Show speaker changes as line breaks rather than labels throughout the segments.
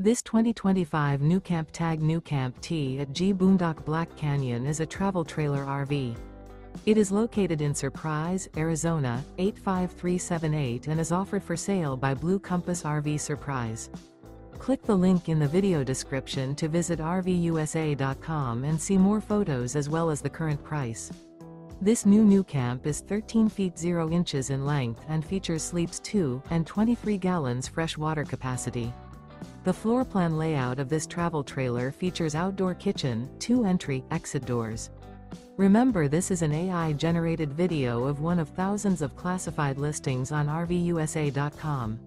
This 2025 NuCamp Tag Nu Camp T at G Boondock Black Canyon is a travel trailer RV. It is located in Surprise, Arizona, 85378 and is offered for sale by Blue Compass RV Surprise. Click the link in the video description to visit RVUSA.com and see more photos as well as the current price. This new NuCamp is 13 feet 0 inches in length and features sleeps 2 and 23 gallons fresh water capacity. The floor plan layout of this travel trailer features outdoor kitchen, two entry, exit doors. Remember this is an AI-generated video of one of thousands of classified listings on RVUSA.com.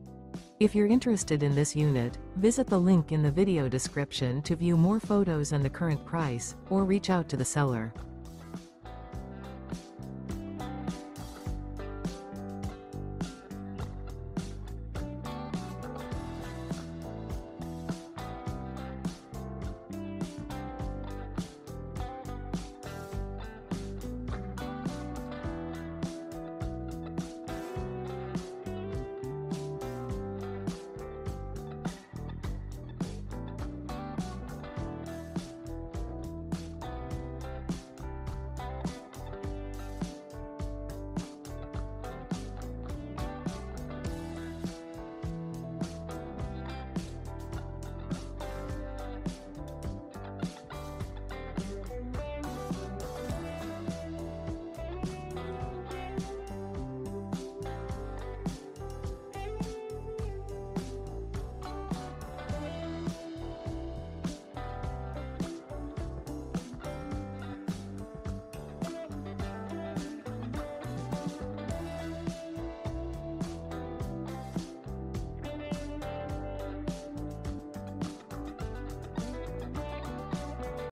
If you're interested in this unit, visit the link in the video description to view more photos and the current price, or reach out to the seller.